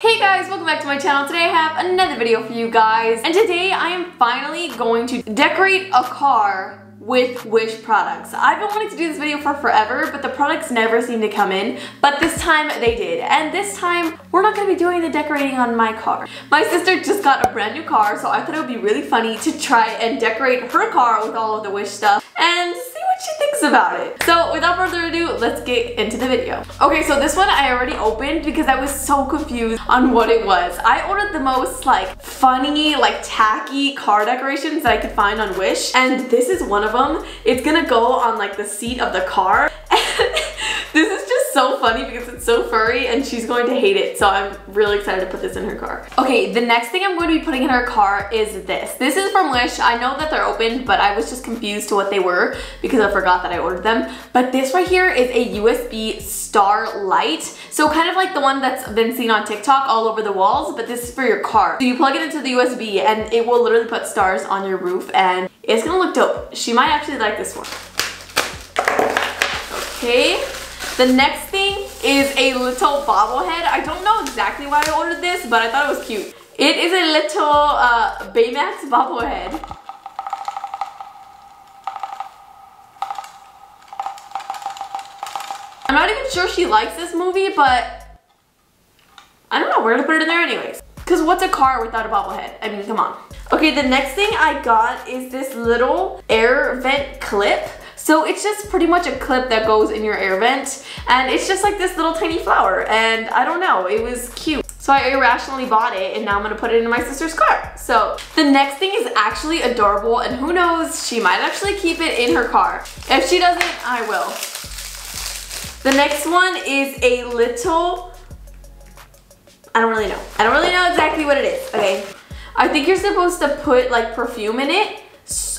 Hey guys, welcome back to my channel. Today I have another video for you guys. And today I am finally going to decorate a car with Wish products. I've been wanting to do this video for forever, but the products never seem to come in. But this time they did. And this time, we're not gonna be doing the decorating on my car. My sister just got a brand new car, so I thought it would be really funny to try and decorate her car with all of the Wish stuff and she thinks about it. So without further ado, let's get into the video. Okay, so this one I already opened because I was so confused on what it was. I ordered the most like funny, like tacky car decorations that I could find on Wish, and this is one of them. It's gonna go on like the seat of the car. this is just so funny because it's so furry and she's going to hate it. So I'm really excited to put this in her car. Okay, the next thing I'm going to be putting in her car is this. This is from Wish. I know that they're open, but I was just confused to what they were because I forgot that I ordered them. But this right here is a USB star light. So kind of like the one that's been seen on TikTok all over the walls, but this is for your car. So you plug it into the USB and it will literally put stars on your roof and it's gonna look dope. She might actually like this one. Okay. The next thing is a little bobblehead. I don't know exactly why I ordered this, but I thought it was cute. It is a little uh, Baymax bobblehead. I'm not even sure she likes this movie, but I don't know where to put it in there anyways. Because what's a car without a bobblehead? I mean, come on. Okay, the next thing I got is this little air vent clip. So it's just pretty much a clip that goes in your air vent and it's just like this little tiny flower and I don't know, it was cute. So I irrationally bought it and now I'm gonna put it in my sister's car. So the next thing is actually adorable and who knows, she might actually keep it in her car. If she doesn't, I will. The next one is a little, I don't really know. I don't really know exactly what it is, okay? I think you're supposed to put like perfume in it.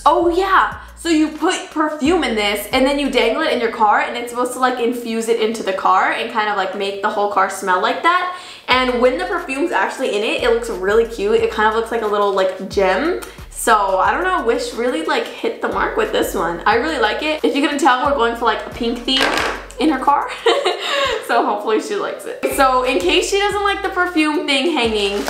Oh yeah, so you put perfume in this and then you dangle it in your car and it's supposed to like infuse it into the car and kind of like make the whole car smell like that. And when the perfume's actually in it, it looks really cute. It kind of looks like a little like gem. So I don't know, Wish really like hit the mark with this one. I really like it. If you couldn't tell, we're going for like a pink theme in her car. so hopefully she likes it. So in case she doesn't like the perfume thing hanging,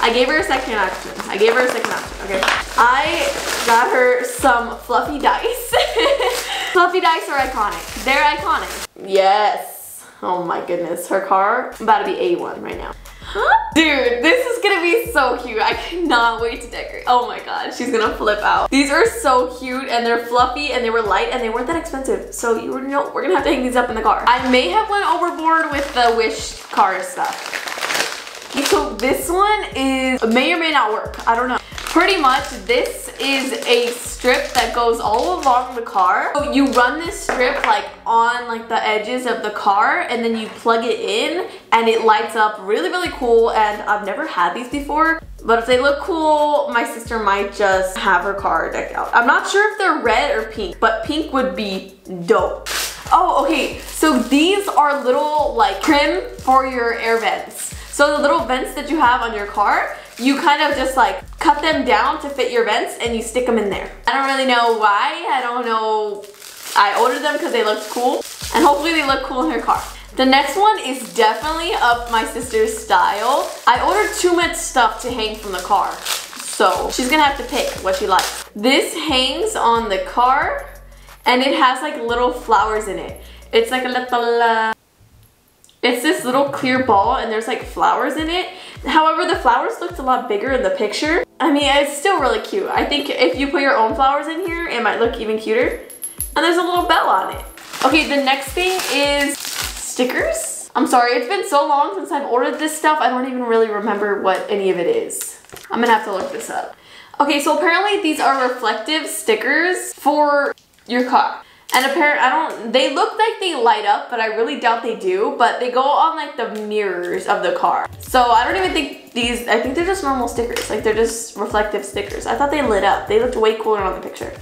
I gave her a second option. I gave her a second option, okay? I got her some fluffy dice. fluffy dice are iconic. They're iconic. Yes. Oh my goodness. Her car about to be A1 right now. Dude, this is gonna be so cute. I cannot wait to decorate. Oh my god, she's gonna flip out. These are so cute and they're fluffy and they were light and they weren't that expensive. So you know we're gonna have to hang these up in the car. I may have went overboard with the Wish car stuff. So this one is may or may not work. I don't know. Pretty much this is a strip that goes all along the car. So you run this strip like on like the edges of the car and then you plug it in and it lights up really, really cool. And I've never had these before. But if they look cool, my sister might just have her car decked out. I'm not sure if they're red or pink, but pink would be dope. Oh, okay, so these are little like trim for your air vents. So the little vents that you have on your car, you kind of just like cut them down to fit your vents and you stick them in there. I don't really know why. I don't know. I ordered them because they looked cool and hopefully they look cool in her car. The next one is definitely up my sister's style. I ordered too much stuff to hang from the car. So she's gonna have to pick what she likes. This hangs on the car and it has like little flowers in it. It's like a little, uh, it's this little clear ball and there's like flowers in it. However, the flowers looked a lot bigger in the picture. I mean, it's still really cute. I think if you put your own flowers in here, it might look even cuter. And there's a little bell on it. Okay, the next thing is stickers. I'm sorry, it's been so long since I've ordered this stuff, I don't even really remember what any of it is. I'm gonna have to look this up. Okay, so apparently these are reflective stickers for your car. And apparently, I don't, they look like they light up, but I really doubt they do, but they go on like the mirrors of the car. So I don't even think these, I think they're just normal stickers. Like they're just reflective stickers. I thought they lit up. They looked way cooler on the picture.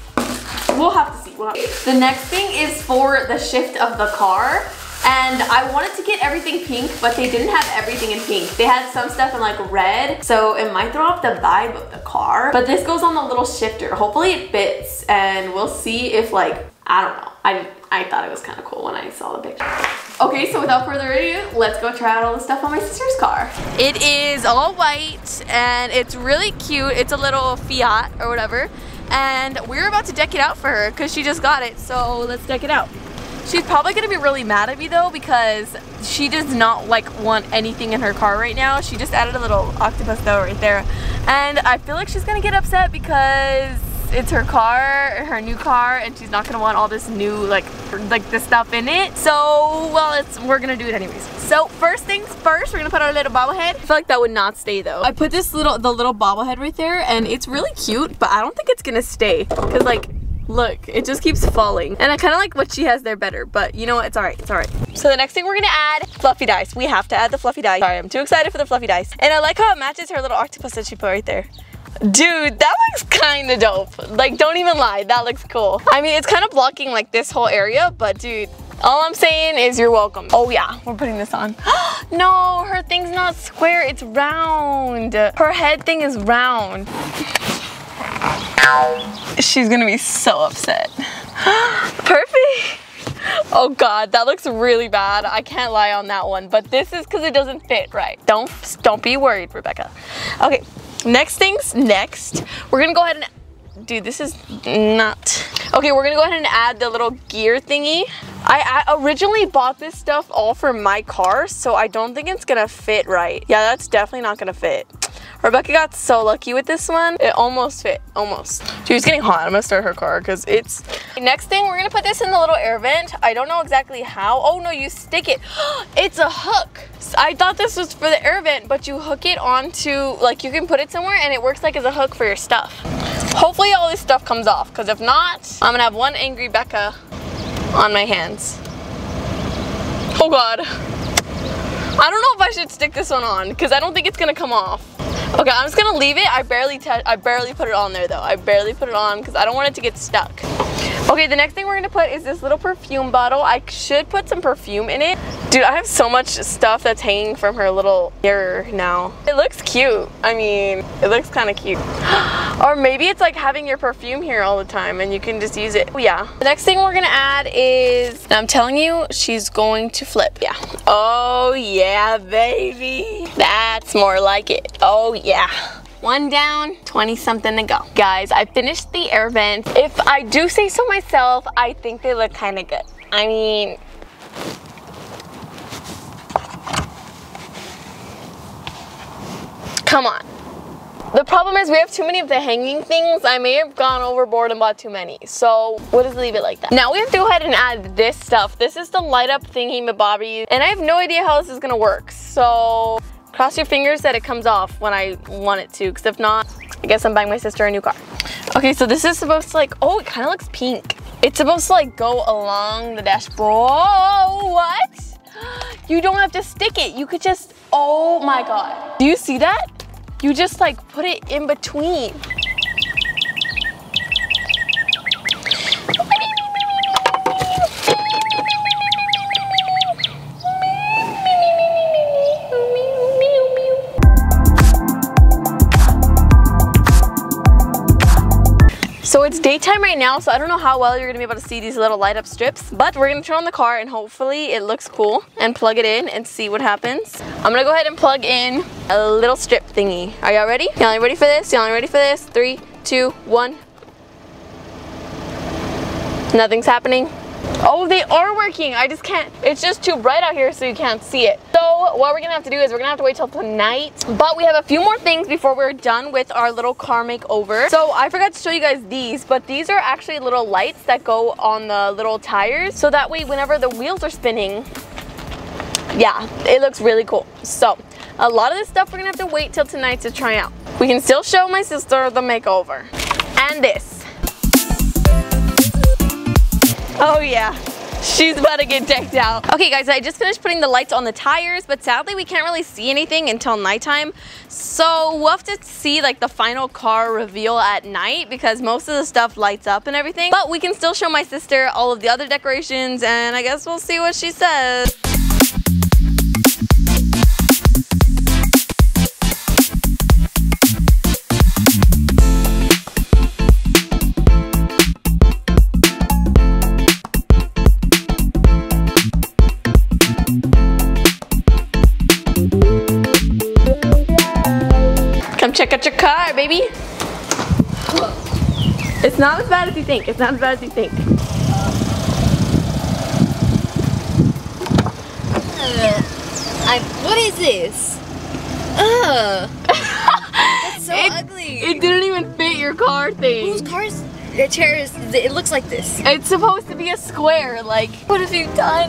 We'll have to see. We'll have to. The next thing is for the shift of the car. And I wanted to get everything pink, but they didn't have everything in pink. They had some stuff in like red, so it might throw off the vibe of the car. But this goes on the little shifter. Hopefully it fits, and we'll see if like I don't know. I, I thought it was kind of cool when I saw the picture. Okay, so without further ado, let's go try out all the stuff on my sister's car. It is all white and it's really cute. It's a little Fiat or whatever. And we're about to deck it out for her because she just got it. So let's deck it out. She's probably gonna be really mad at me though because she does not like want anything in her car right now. She just added a little octopus though right there. And I feel like she's gonna get upset because it's her car, her new car, and she's not gonna want all this new like like the stuff in it. So well, it's we're gonna do it anyways. So first things first, we're gonna put our little bobblehead. I feel like that would not stay though. I put this little the little bobblehead right there, and it's really cute, but I don't think it's gonna stay because like Look, it just keeps falling. And I kind of like what she has there better, but you know what? It's all right. It's all right. So the next thing we're gonna add, fluffy dice. We have to add the fluffy dice. Sorry, I'm too excited for the fluffy dice. And I like how it matches her little octopus that she put right there. Dude, that looks kind of dope. Like, don't even lie. That looks cool. I mean, it's kind of blocking like this whole area, but dude, all I'm saying is you're welcome. Oh yeah, we're putting this on. no, her thing's not square, it's round. Her head thing is round. She's gonna be so upset. Perfect. Oh God, that looks really bad. I can't lie on that one, but this is because it doesn't fit right. Don't, don't be worried, Rebecca. Okay, next things next. We're gonna go ahead and, dude, this is not. Okay, we're gonna go ahead and add the little gear thingy. I, I originally bought this stuff all for my car, so I don't think it's gonna fit right. Yeah, that's definitely not gonna fit. Rebecca got so lucky with this one. It almost fit, almost. She's getting hot. I'm gonna start her car because it's... Next thing, we're gonna put this in the little air vent. I don't know exactly how. Oh no, you stick it. it's a hook. I thought this was for the air vent, but you hook it onto, like you can put it somewhere and it works like as a hook for your stuff. Hopefully all this stuff comes off because if not, I'm gonna have one angry Becca on my hands. Oh God. I don't know if I should stick this one on because I don't think it's gonna come off. Okay, I'm just gonna leave it. I barely I barely put it on there though. I barely put it on because I don't want it to get stuck. Okay, the next thing we're gonna put is this little perfume bottle. I should put some perfume in it. Dude, I have so much stuff that's hanging from her little mirror now. It looks cute. I mean, it looks kind of cute. or maybe it's like having your perfume here all the time and you can just use it. Oh, yeah. The next thing we're gonna add is, I'm telling you, she's going to flip. Yeah. Oh yeah, baby. That's more like it. Oh yeah. One down, 20 something to go. Guys, I finished the air vents. If I do say so myself, I think they look kind of good. I mean, come on. The problem is we have too many of the hanging things. I may have gone overboard and bought too many. So we'll just leave it like that. Now we have to go ahead and add this stuff. This is the light up thingy Mabobby. And I have no idea how this is gonna work. So Cross your fingers that it comes off when I want it to, because if not, I guess I'm buying my sister a new car. Okay, so this is supposed to like, oh, it kind of looks pink. It's supposed to like go along the dashboard. Oh, what? You don't have to stick it. You could just, oh my God. Do you see that? You just like put it in between. It's daytime right now, so I don't know how well you're gonna be able to see these little light up strips, but we're gonna turn on the car and hopefully it looks cool and plug it in and see what happens. I'm gonna go ahead and plug in a little strip thingy. Are y'all ready? Y'all ready for this? Y'all ready for this? Three, two, one. Nothing's happening. Oh, they are working. I just can't, it's just too bright out here so you can't see it. So what we're gonna have to do is we're gonna have to wait till tonight. But we have a few more things before we're done with our little car makeover. So I forgot to show you guys these, but these are actually little lights that go on the little tires. So that way, whenever the wheels are spinning, yeah, it looks really cool. So a lot of this stuff we're gonna have to wait till tonight to try out. We can still show my sister the makeover. And this. Oh yeah. She's about to get decked out. Okay guys, I just finished putting the lights on the tires, but sadly we can't really see anything until nighttime. So we'll have to see like the final car reveal at night because most of the stuff lights up and everything. But we can still show my sister all of the other decorations and I guess we'll see what she says. It's not as bad as you think. It's not as bad as you think. Uh, I, what is this? Ugh. That's so It- ugly. It didn't even fit your car thing. Whose car's the chair is? It looks like this. It's supposed to be a square, like. What have you done?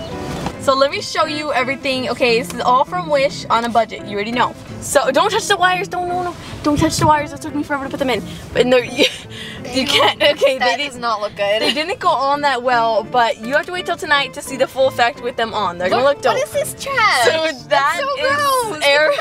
So let me show you everything. Okay, this is all from Wish on a budget. You already know. So don't touch the wires. Don't no no. Don't touch the wires. It took me forever to put them in. But no, you, can't. Okay, That they does didn't. look good. They didn't go on that well, but you have to wait till tonight to see the full effect with them on. They're gonna look dope. What is this trash? So That's that so is gross. air-.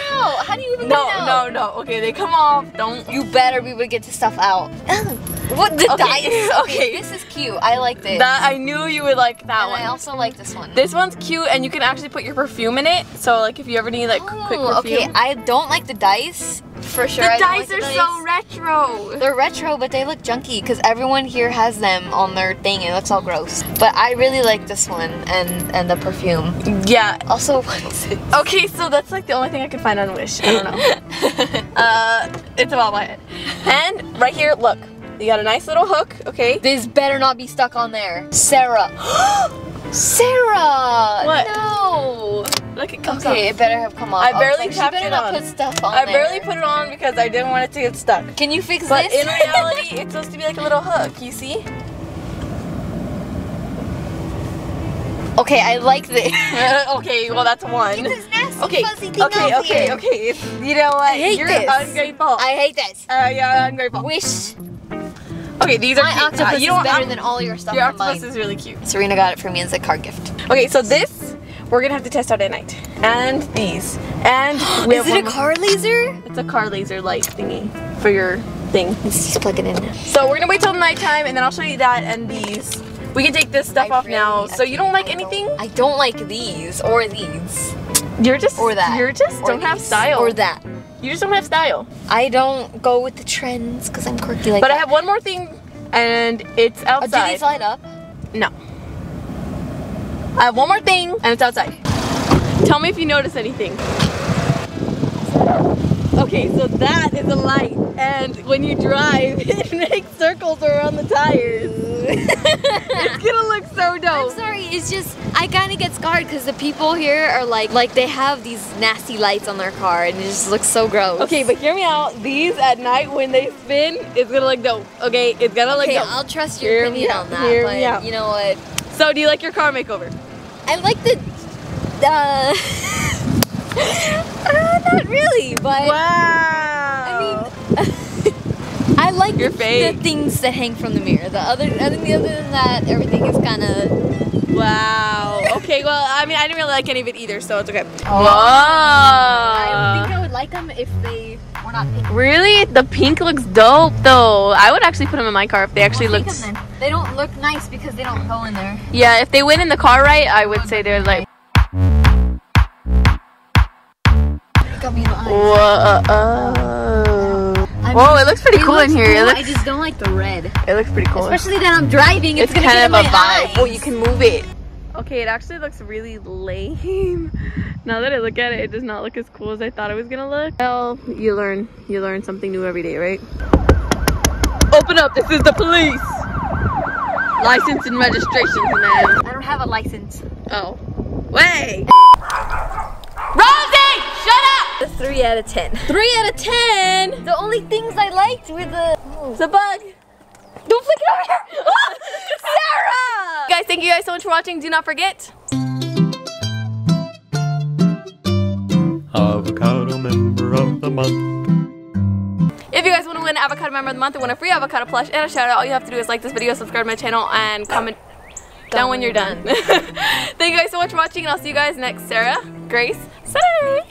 How do you even No, no, no. Okay, they come off. Don't. You better be able to get the stuff out. what the Okay, dice? okay. This is cute. I like this. That I knew you would like that and one. I also like this one. This one's cute, and you can actually put your perfume in it. So like, if you ever need like qu- quick Oh, perfume. okay, I don't like the dice. For sure. the I dice like are the so retro. They're retro, but they look junky because everyone here has them on their thing. And it looks all gross. But I really like this one and and the perfume. Yeah. Also, what is it? Okay, so that's like the only thing I could find on Wish. I don't know. uh, it's about my head. And right here, look, you got a nice little hook. Okay. This better not be stuck on there. Sarah. Sarah! What? No! Look, it comes Okay, off. it better have come off. I was barely like, she tapped better it not on. put stuff on I there. barely put it on because I didn't want it to get stuck. Can you fix But this? in reality, it's supposed to be like a little hook. You see? okay, I like this. okay, well that's one. Okay, okay, okay, okay. It's, you know what? I hate You're this. ungrateful. I hate this. uh, yeah, ungrateful. Wish Okay, these are my cute. octopus Uh, you know is better I'm- than all your stuff Your octopus is really cute. Serena got it for me as a car gift. Okay, so this we're gonna have to test out at night, and these, and we Is it a car laser? It's a car laser light thingy for your thing. Let's just plug it in. So we're gonna wait till nighttime, and then I'll show you that and these. We can take this stuff I off really- now. I So you don't like I anything? I don't like these or these You're just or that. You're just or don't have style. or that. You just don't have style. I don't go with the trends because I'm quirky like But I have one more thing, and it's Uh, do outside. these light up? No. I have one more thing, and it's outside. Tell me if you notice anything. Okay, so that is a light, and when you drive, it makes circles around the tires. it's gonna look so I'm dope. sorry, it's just I kind of get scarred because the people here are like like they have these nasty lights on their car and it just looks so gross. Okay, but hear me out. These at night when they spin, it's gonna look dope. Okay, it's gonna look okay. I'll trust your Hear me opinion out, on that. hear but me out. you know what? So, do you like your car makeover? I like the. Uh, not really, but Wow. I mean, I like Your the, the things that hang from the mirror. The other, I think, other than that, everything is kind of. Wow. Okay, well, I mean, I didn't really like any of it either, so it's okay. Oh. I think I would like them if they were not pink. Really? The pink looks dope, though. I would actually put them in my car if they actually Well, looked. They don't look nice because they don't go in there. Yeah, if they went in the car right, I would oh, say they're like. Got me in the eyes. Whoa. Uh, uh. I Whoa, it looks pretty it cool in here. It cool, looks, I just don't like the red. it looks pretty cool. Especially that I'm driving. It's, it's gonna kind of a my vibe. eyes. Oh, you can move it. Okay, it actually looks really lame. Now that I look at it, it does not look as cool as I thought it was gonna look. Well, you learn, you learn something new every day, right? Open up, this is the police. License and registration, man. I don't have a license. Oh. Way. Rosie, shut up! A three out of ten. Three out of ten. The only things I liked were the. It's a bug. Don't flick it over here. Ah! Sarah! Guys, thank you guys so much for watching. Do not forget. Avocado member of the month. If you guys want to win Avocado Member of the Month and win a free avocado plush and a shout out, all you have to do is like this video, subscribe to my channel, and comment down when you're done. Thank you guys so much for watching, and I'll see you guys next Sarah, Grace, Saturday.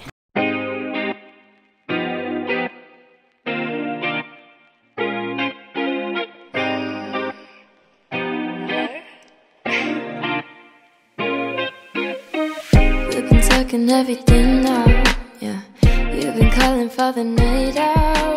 Been everything out, yeah. You've been calling for the night out.